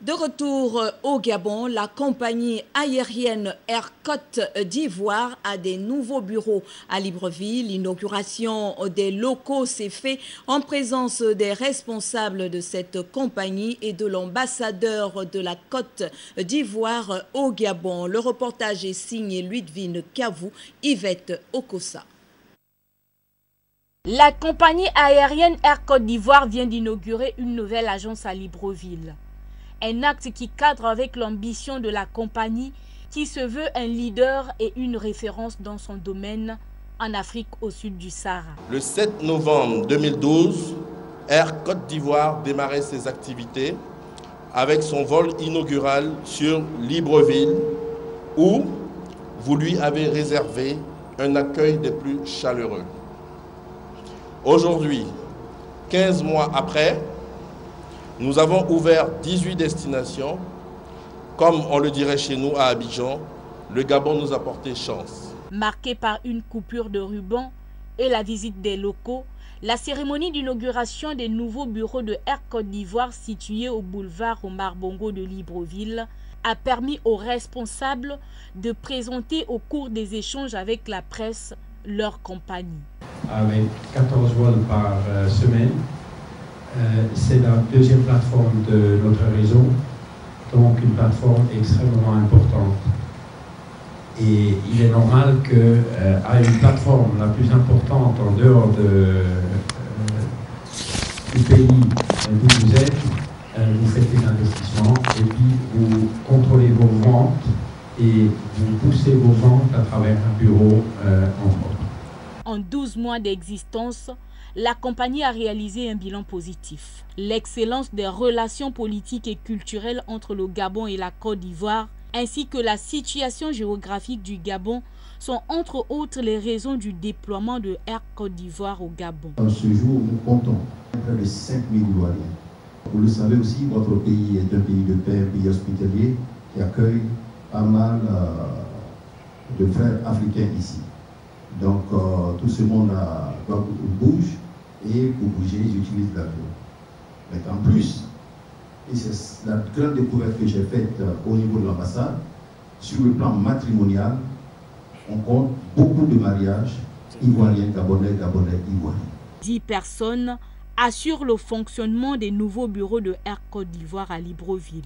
De retour au Gabon, la compagnie aérienne Air Côte d'Ivoire a des nouveaux bureaux à Libreville. L'inauguration des locaux s'est faite en présence des responsables de cette compagnie et de l'ambassadeur de la Côte d'Ivoire au Gabon. Le reportage est signé Ludwine Cavou, Yvette Okosa. La compagnie aérienne Air Côte d'Ivoire vient d'inaugurer une nouvelle agence à Libreville un acte qui cadre avec l'ambition de la compagnie qui se veut un leader et une référence dans son domaine en Afrique au sud du Sahara. Le 7 novembre 2012, Air Côte d'Ivoire démarrait ses activités avec son vol inaugural sur Libreville où vous lui avez réservé un accueil des plus chaleureux. Aujourd'hui, 15 mois après, nous avons ouvert 18 destinations. Comme on le dirait chez nous à Abidjan, le Gabon nous a porté chance. Marquée par une coupure de ruban et la visite des locaux, la cérémonie d'inauguration des nouveaux bureaux de Air Côte d'Ivoire situés au boulevard Omar Bongo de Libreville a permis aux responsables de présenter au cours des échanges avec la presse leur compagnie. Avec 14 vols par euh, semaine, c'est la deuxième plateforme de notre réseau, donc une plateforme extrêmement importante. Et il est normal que euh, une plateforme la plus importante en dehors de, euh, du pays où vous êtes, vous faites des investissements et puis vous contrôlez vos ventes et vous poussez vos ventes à travers un bureau en Europe. En 12 mois d'existence, la compagnie a réalisé un bilan positif. L'excellence des relations politiques et culturelles entre le Gabon et la Côte d'Ivoire, ainsi que la situation géographique du Gabon, sont entre autres les raisons du déploiement de Air Côte d'Ivoire au Gabon. En ce jour, nous comptons près de 5 000 Ivoiriens. Vous le savez aussi, notre pays est un pays de paix, un pays hospitalier qui accueille pas mal euh, de frères africains ici. Donc euh, tout ce monde a, bouge et pour bouger, ils utilisent l'avion. Mais en plus, et c'est la grande découverte que j'ai faite euh, au niveau de l'ambassade, sur le plan matrimonial, on compte beaucoup de mariages ivoiriens, gabonais, gabonais, ivoiriens. Dix personnes assurent le fonctionnement des nouveaux bureaux de Air Côte d'Ivoire à Libreville.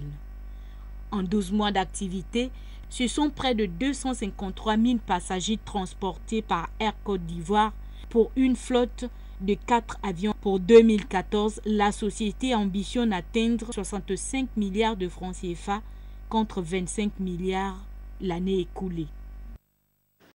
En 12 mois d'activité, ce sont près de 253 000 passagers transportés par Air Côte d'Ivoire pour une flotte de 4 avions. Pour 2014, la société ambitionne atteindre 65 milliards de francs CFA contre 25 milliards l'année écoulée.